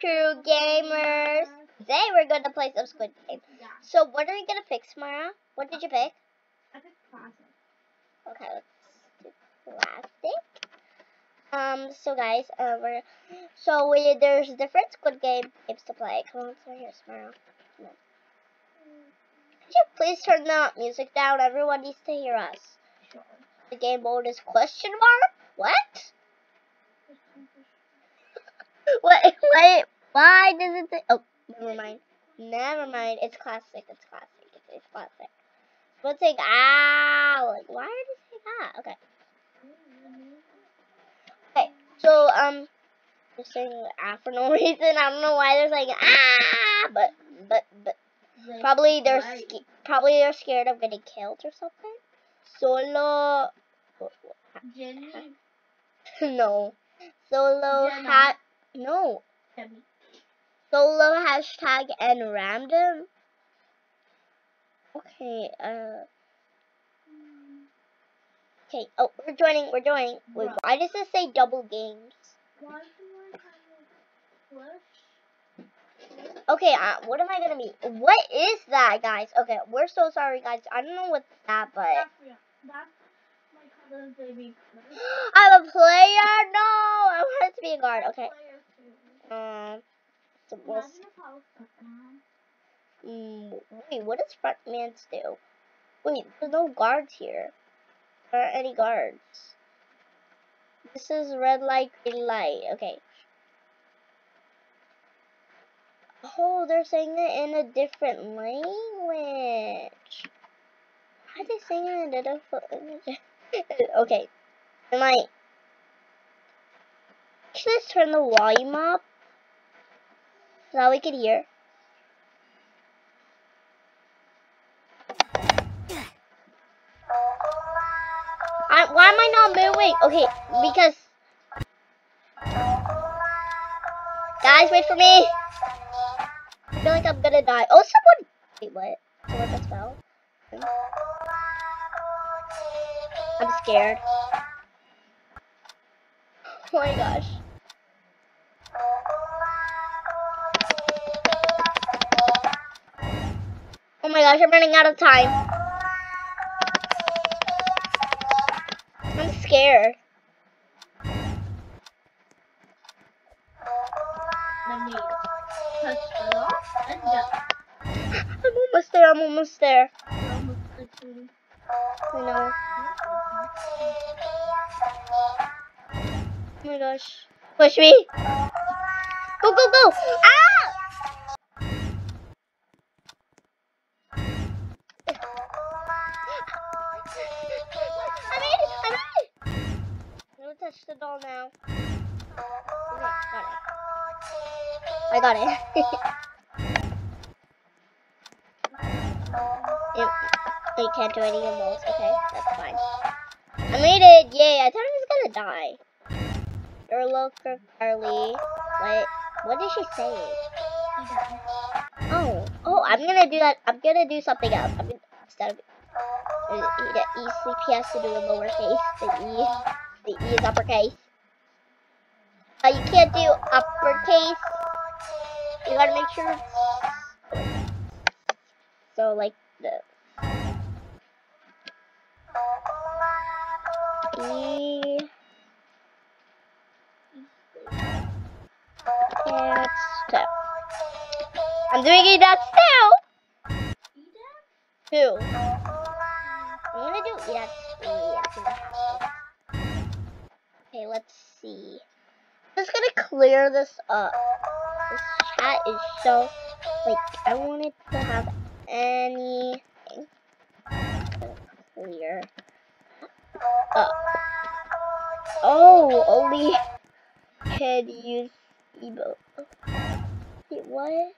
True gamers. Today we're going to play some Squid Game. Yeah. So what are you gonna pick, Samaira? What did you pick? I picked classic. Okay, let's do plastic. Um, so guys, uh, we're so we there's different Squid Game games to play. Come on, so here, on. Could you please turn the music down? Everyone needs to hear us. Sure. The game mode is question mark. What? What? Wait. Why does it say? Oh, never mind. Never mind. It's classic. It's classic. It's, it's classic. Let's say ah. Like, why did it say that? Okay. Okay. So um, they're saying ah for no reason. I don't know why they're saying ah, but but but Like, probably they're probably they're scared of getting killed or something. Solo. Jenny, no. Solo Jenna. hat. No. Solo hashtag and random. Okay, uh. Okay, oh, we're joining, we're joining. Wait, why does this say double games? Why do I have a flush? Okay, uh, what am I gonna be? What is that, guys? Okay, we're so sorry, guys. I don't know what's that, but. That's, yeah, that's my baby. I'm a player! No! I wanted to be a guard. Okay. Um. So we'll, Imagine if I was Pokemon. mm, wait, what does frontmans do? Wait, there's no guards here. There aren't any guards. This is red light, green light. Okay. Oh, they're saying it in a different language. Why are they saying it in a different language? okay. Am I... Should I turn the volume up? So we can hear. I, why am I not moving? Okay, because... Guys, wait for me! I feel like I'm gonna die. Oh, someone... Wait, what? Someone just fell? I'm scared. Oh my gosh. My gosh, I'm running out of time. I'm scared. Let me touch it off and done. I'm almost there, I'm almost there. I know. Oh my gosh. Push me. Go, go, go. Ah! Touch the doll now. Okay, got it. I got it. Yep. You can't do any else. Okay, that's fine. I made it! Yay! I thought I was gonna die. Erlo Carly. What? What did she say? Oh, oh! I'm gonna do that. I'm gonna do something else. I'm gonna instead of E, the E sleepy has to do in lowercase. The E, the E is uppercase. Uh, you can't do uppercase. You gotta make sure. So like the E. And step. I'm doing it that still. Who? I'm gonna do yes in the house. Okay, let's see. I'm just gonna clear this up. This chat is so like I wanted to have anything clear up. Oh, only can use emo. Wait, what?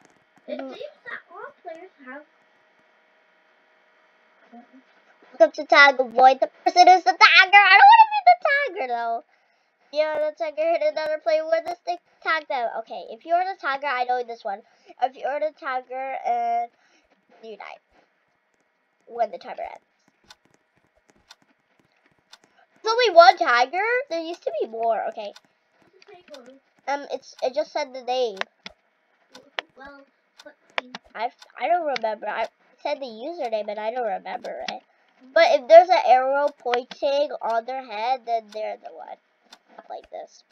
It seems that all players have. Welcome to tag avoid the person who's the tagger. I don't want to be the tagger though. Yeah, the tiger, hit another player with a stick. Tag them. Okay, if you're the tiger, I know this one. If you're the tiger, and you die when the timer ends. There's only one tiger? There used to be more. Okay. Um, it's it just said the name. well. I, I don't remember. I said the username, and I don't remember it. But if there's an arrow pointing on their head, then they're the one. Like this.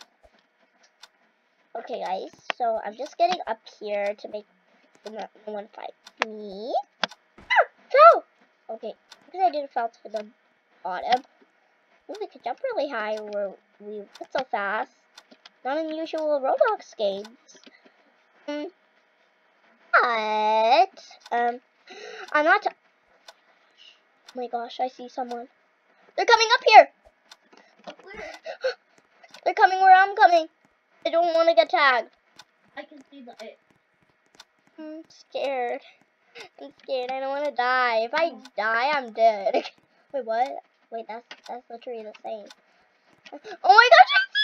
Okay, guys. So I'm just getting up here to make no one fight me. Ah! Okay, because I didn't fall to the bottom. Ooh, we could jump really high where we went so fast. Not unusual Roblox games. Mm. But, um, I'm not. Oh my gosh, I see someone. They're coming up here. They're coming where I'm coming. I don't want to get tagged. I can see the it. I'm scared. I'm scared. I don't want to die. If I die, I'm dead. Wait, what? Wait, that's that's literally the same. Oh my gosh, I see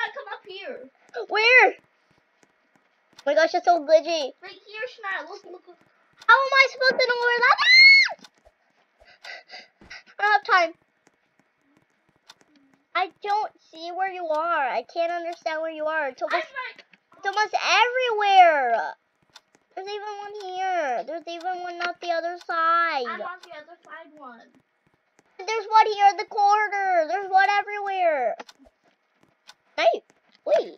Schnat, come up here. Where? Oh my gosh, it's so glitchy. Right here, Schnat. Look, look, look. How am I supposed to know where that is? I don't have time. I don't see where you are. I can't understand where you are. It's almost, it's almost everywhere. There's even one here. There's even one on the other side. I'm on the other side one. There's one here in the corner. There's one everywhere. Hey, wait.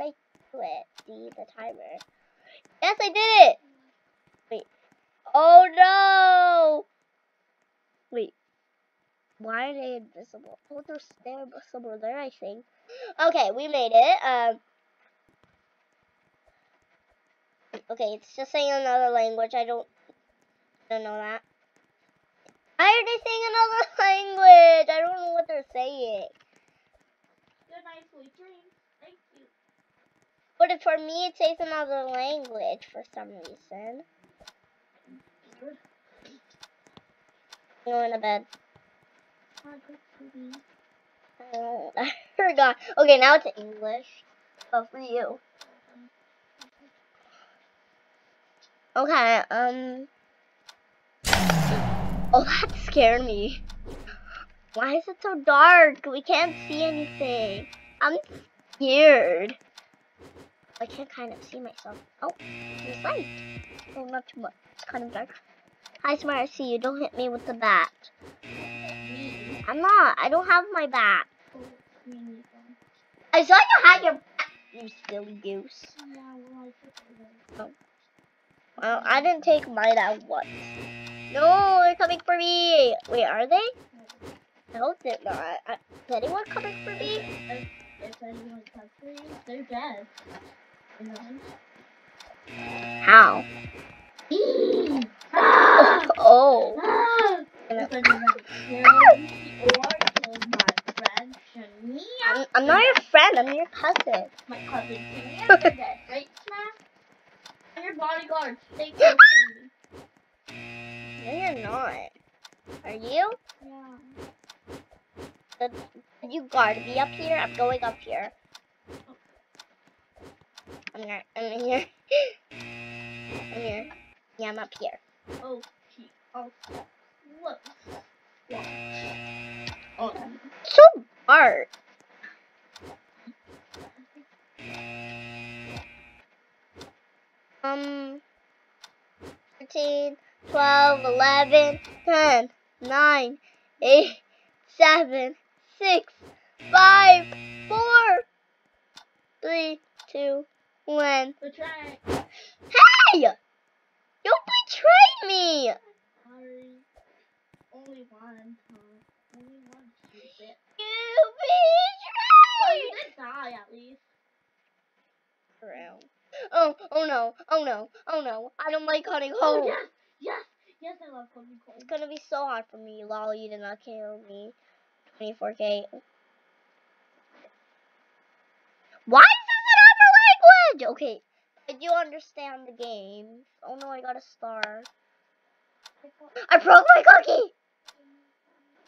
I do it. See the timer. Yes, I did it. Wait. Oh no. Why are they invisible? Oh, they're, they're invisible there, I think. Okay, we made it. Um. Okay, it's just saying another language. I don't, I don't know that. Why are they saying another language? I don't know what they're saying. Good night, sweet dreams. Thank you. But for me, it says another language for some reason. Go in the bed. Oh, I forgot. Okay, now it's English. Oh, for you. Okay, um. Oh, that scared me. Why is it so dark? We can't see anything. I'm scared. I can't kind of see myself. Oh, there's light. Oh, not too much. It's kind of dark. Hi, Smart. I see you. Don't hit me with the bat. I'm not. I don't have my. Oh, neither. I saw you had your. You silly goose. Yeah, well, I took it away. Well, I didn't take mine out once. No, they're coming for me. Wait, are they? I hope they're not. Uh, Is anyone coming for me? If, if anyone comes for you, they're dead. How? Oh. Ah! I'm, If anyone killed me or killed my friend, Shanaya, I'm not your friend. I'm your cousin. my cousin Shanaya, you're dead, right, Smash? I'm your bodyguard. Stay close to me. No, you're not. Are you? Yeah. You guard me up here? I'm going up here. I'm here. I'm here. I'm here. Yeah, I'm up here. Oh, gee. So dark. Um, 13, 12, 11, 10, 9, 8, 7, 6, 5, 4, 3, 2, 1. but try. Hey! You betrayed me! Sorry. Only one, huh? Only one stupid. You Well, you did die at least. True. Oh, oh no, oh no, oh no. I don't like hunting Oh, holes. yes! Yes! Yes, I love Pokemon Cold. It's gonna be so hard for me. Lol, you did not kill me. 24k. Why is this another language? Okay, I do understand the game. Oh no, I got a star. I broke my cookie!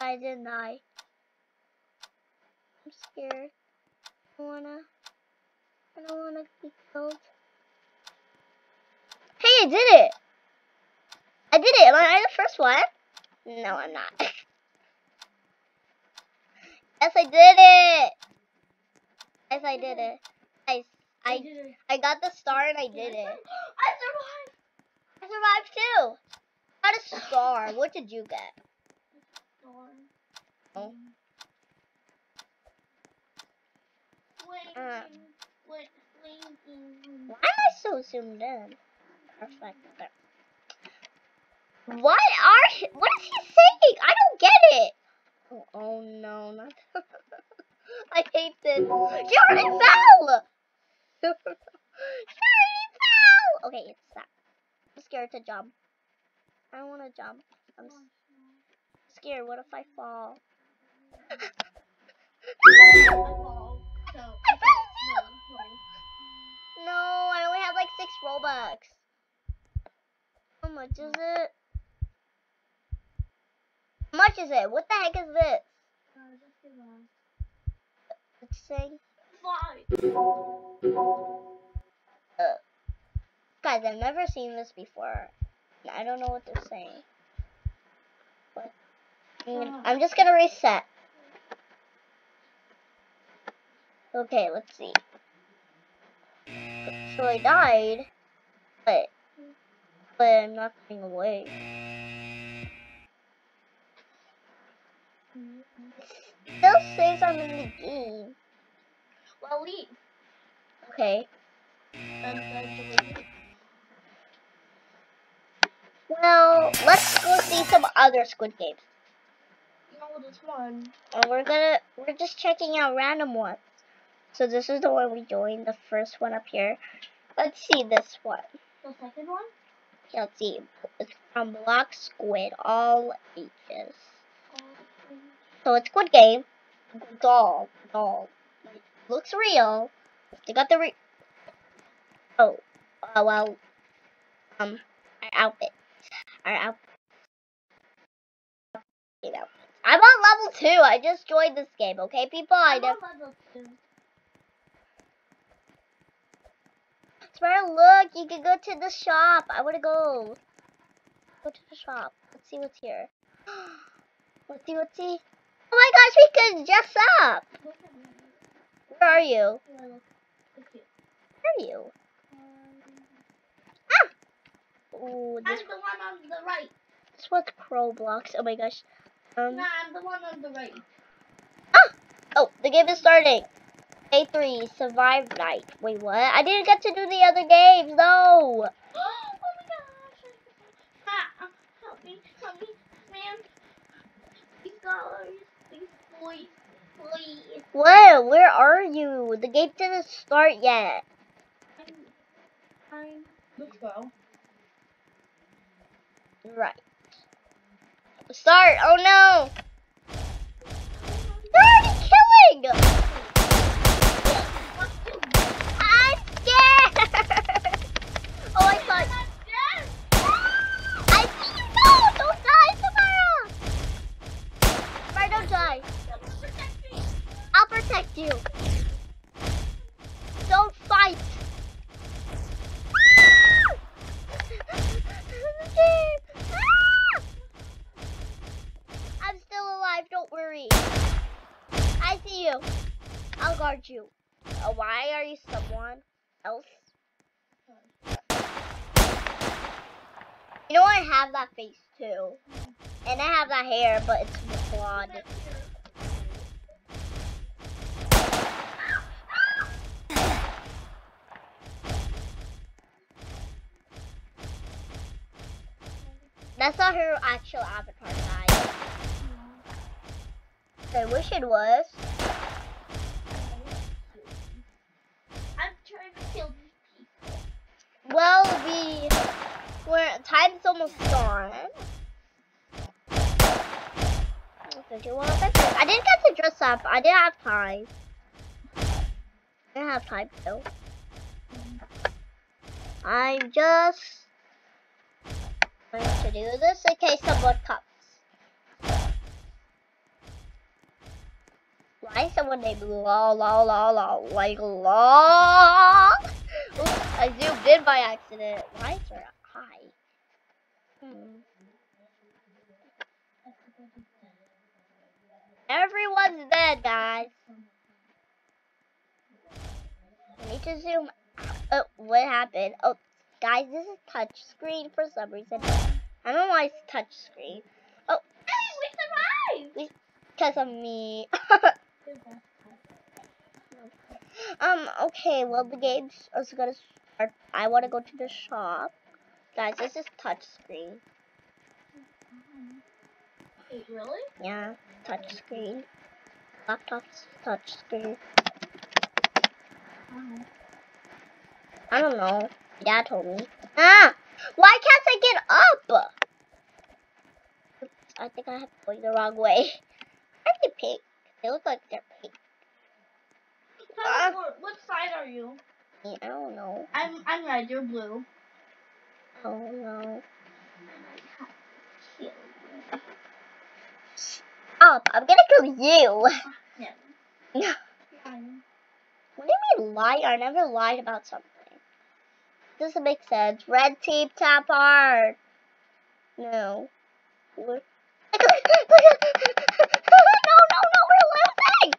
I didn't die. I'm scared. I don't wanna. I don't wanna be killed. Hey, I did it! I did it! Am I the first one? No, I'm not. yes, I did it! Yes, I did it. Guys, I. I got the star and I did it. I survived. I survived too. I Got a star. What did you get? Oh. Uh. Swinging, swing- swinging. Why am I so zoomed in? Perfect. What are he, what is he saying? I don't get it. Oh, oh no, not I hate this. She already fell. she already fell. Okay, it's that. I'm scared to jump. I don't want to jump. I'm scared. What if I fall? No, I only have like six Robux. How much is it? How much is it? What the heck is this? Uh, It's saying, five. guys, I've never seen this before. I don't know what they're saying. Gonna- I'm just gonna reset. Okay, let's see. So I died, but but I'm not getting away. Still says I'm in the game. Well, leave. Okay. Well, let's go see some other Squid Games. No, this one. And we're gonna we're just checking out random ones. So this is the one we joined, the first one up here. Let's see this one. The second one? Yeah, let's see. It's from Block Squid, all ages. So it's Squid Game. Doll, doll. Looks real. They got the re. Oh, uh, well, um, our outfit, our outfit. outfits. I'm on level two. I just joined this game. Okay, people. I I'm know. On level two. Swear, look, you can go to the shop. I want to go. Go to the shop. Let's see what's here. Let's see, let's see. Oh my gosh, we can dress up. Look at me. Where are you? Yeah, look. Look here. Where are you? Um, Ooh, I'm the one on the right. this one's Pro Blocks. Oh my gosh. Um. Nah, I'm the one on the right. Ah! Oh, the game is starting. Day three, Survive Night. Wait, what? I didn't get to do the other games. No. Oh my gosh. Uh, help me, help me, man. These dollars, these boys, please. Where? Where are you? The game didn't start yet. I'm, I'm. Let's go. Right. Start. Oh no. Too. And I have that hair, but it's blonde. That's not her actual avatar, guys. I wish it was. I'm trying to kill these people. Well, we we're time's almost gone. I didn't get to dress up. I didn't have time. I didn't have time though. I'm just going to do this in case someone comes. Why is someone named La La La La like La? I zoomed in by accident. Why is there. Everyone's dead, guys. Me need to zoom. Oh, what happened? Oh, guys, this is touch screen for some reason. I don't know why it's touch screen. Oh, Hey, we survived! because of me. um, okay, well, the game's is gonna start. I want to go to the shop. Guys, this is touch screen. Wait, really? Yeah, touch screen. Laptop's touch screen. I don't know. Dad told me. Ah! Why can't I get up? Oops, I think I have going the wrong way. Are they pink? They look like they're pink. Teleport. What side are you? I don't know. I'm I'm red. You're blue. Oh no. Up! I'm gonna kill you. Yeah. What do you mean lie? I never lied about something. Doesn't make sense. Red team tap hard. No. What? no, no, no, we're losing!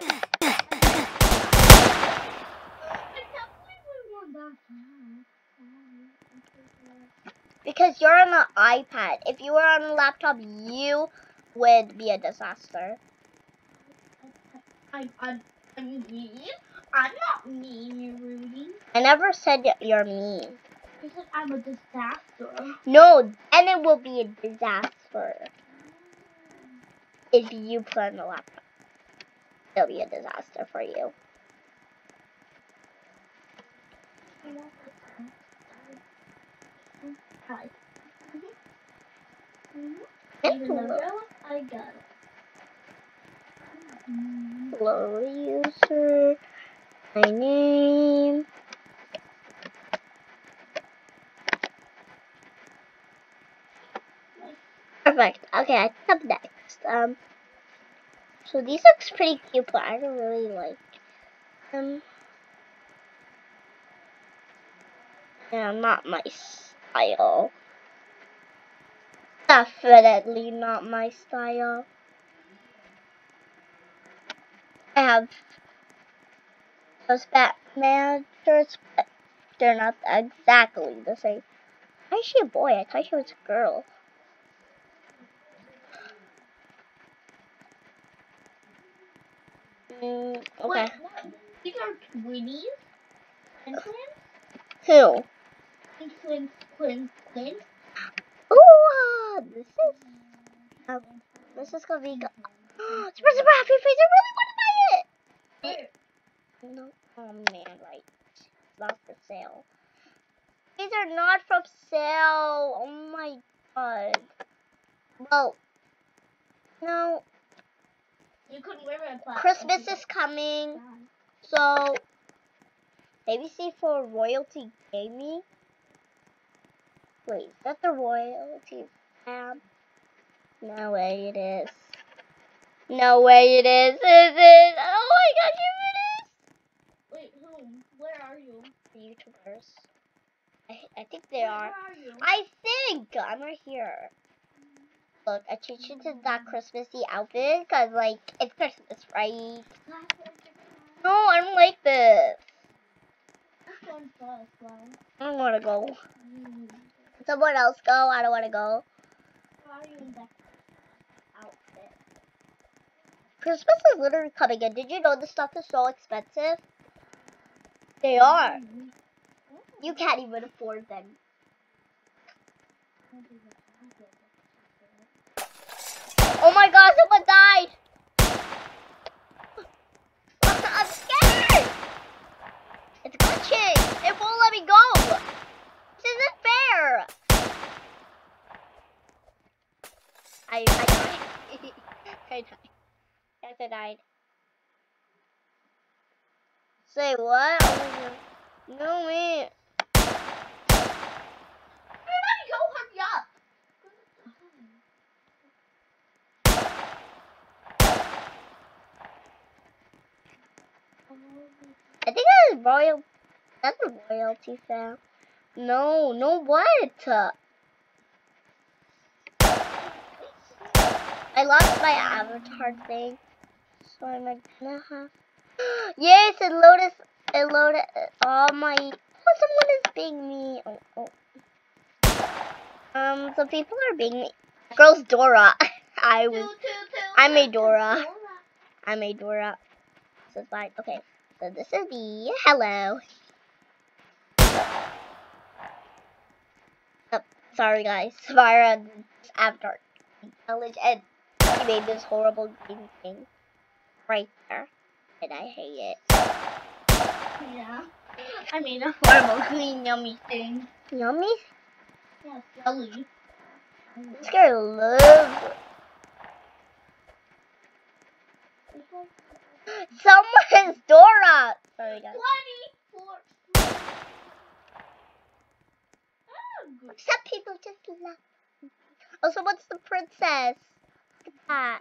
I can't believe we won that. Because you're on an iPad. If you were on a laptop, you would be a disaster. I'm I'm I'm mean. I'm not mean, Rudy. I never said you're mean. Because I'm a disaster. No, then it will be a disaster. If you put on the laptop, it'll be a disaster for you. Hi. Mm-hmm. Mm-hmm. It's Even though low, I got it. Mm-hmm. low user. My name. Perfect. Okay, I think I'm next. Um, so these looks pretty cute, but I don't really like them. Yeah, not my style. Definitely not my style. I have those Batman shirts, but they're not exactly the same. Why is she a boy? I thought she was a girl. Mm, okay. What, what? These are twinnies? Twins? Who? Twins, twins, twins? Ooh, uh, this is. Um, this is gonna be. Go- super, super happy face. I really want to buy it. Wait, No, oh man, right. Not for sale. These are not for sale. Oh my god. Well, no. You couldn't wear it. Christmas is coming, so maybe see for Royalty Gaming. Wait, is that the Royalty tab? No way it is. No way it is, is it? Oh my gosh, if Wait, who? Where are you? it is! YouTubers. I, I think they Where are. are you? I think I'm right here. Look, I changed into that mm-hmm. Christmassy outfit because, like, it's Christmas, right? No, I don't like this. This one's first. I don't want to go. Mm-hmm. Someone else go. I don't want to go. Christmas is literally coming in. Did you know this stuff is so expensive? They are. You can't even afford them. Oh my god, someone died! I'm scared! It's glitching! It won't let me go! This isn't fair! I, I died. I died. Yes, I died. Say what? No, man. Everybody go hurry up! I think that is royal. That's a royalty fan. No, no what? I lost my avatar thing, so I'm gonna have. yes, and Lotus it loaded all my. Oh, someone is being me. Oh, oh. Um, some people are being me. Girl's Dora. I was. I'm a Dora. I'm a Dora. This is fine. Okay. So this is the Hello. Oh, sorry guys. Spyra after he made this horrible green thing right there. And I hate it. Yeah. I mean, a horrible green yummy thing. Yummy? Yeah, jelly. This guy loves it. Someone is Dora! Sorry guys. Twenty-four. Oh, good. Some people just love Also, what's the princess? Look at that.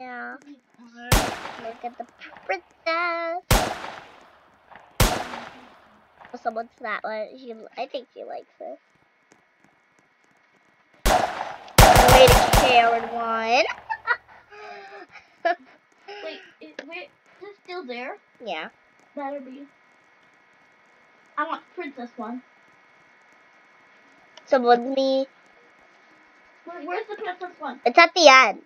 Yeah. Look at the princess. Someone's that one? She, I think she likes it. Wait Karen one. Wait, is, wait, is it still there? yeah. Better be. I want princess one. Someone's me, Where, where's the princess one? it's at the end.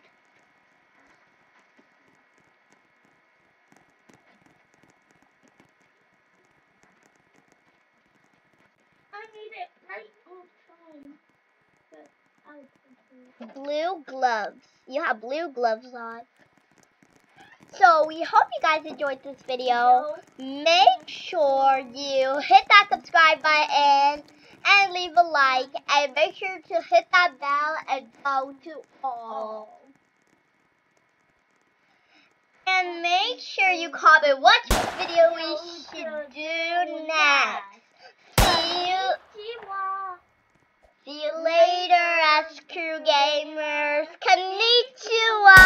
I need it right on time. Blue gloves. You have blue gloves on. So we hope you guys enjoyed this video. Make sure you hit that subscribe button and leave a like and make sure to hit that bell and go to all. And make sure you comment what video we should do next. See you, see you later, SQ Gamers. Konnichiwa!